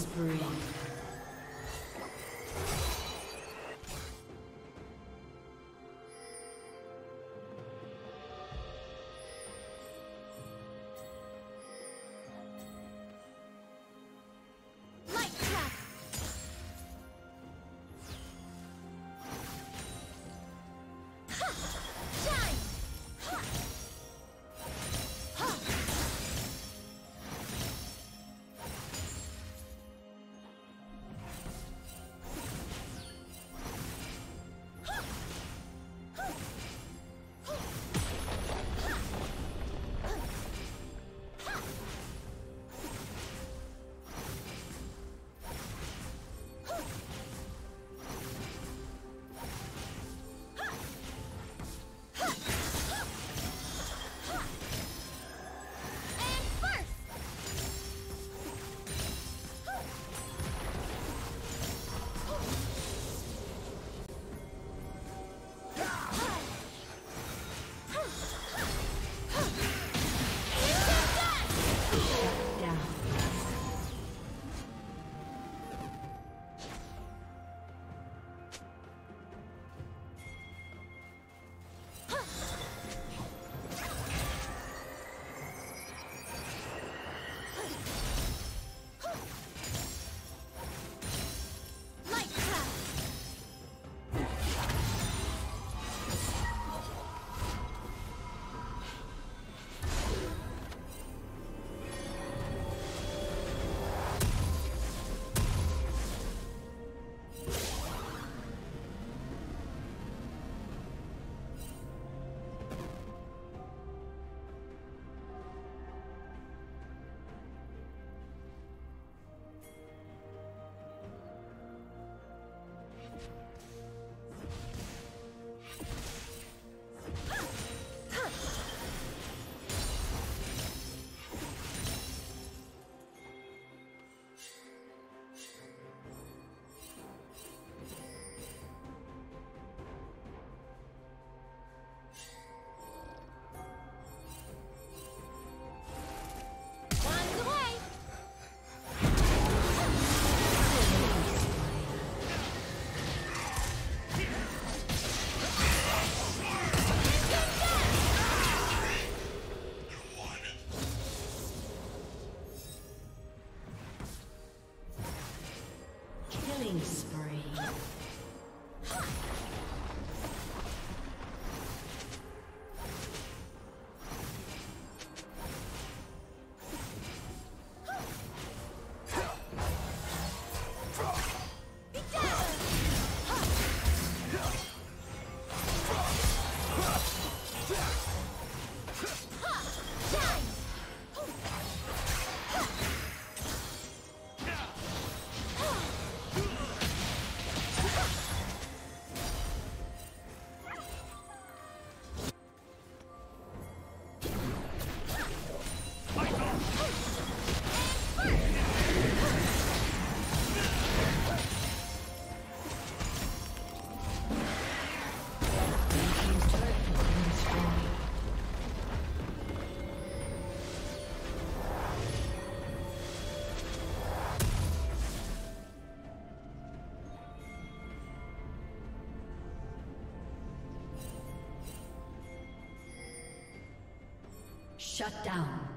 Spree. Shut down.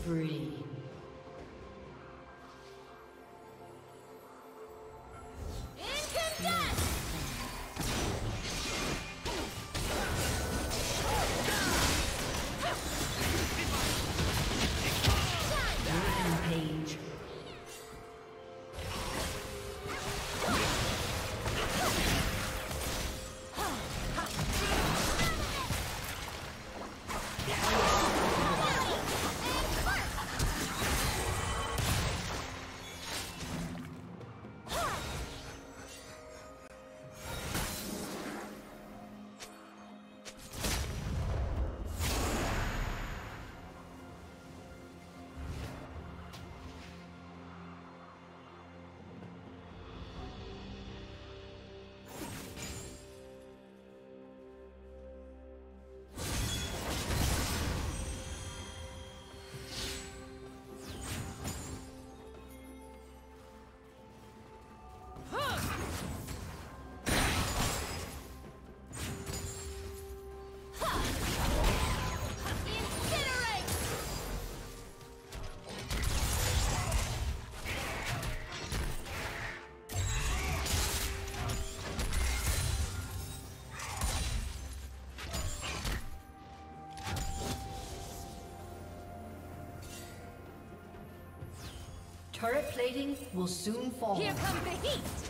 Spree. Turret plating will soon fall. Here comes the heat!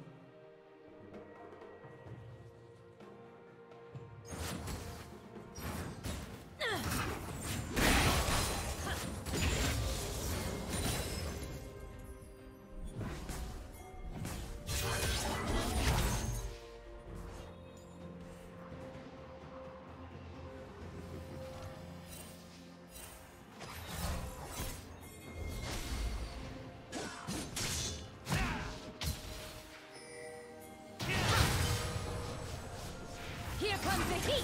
comes the heat!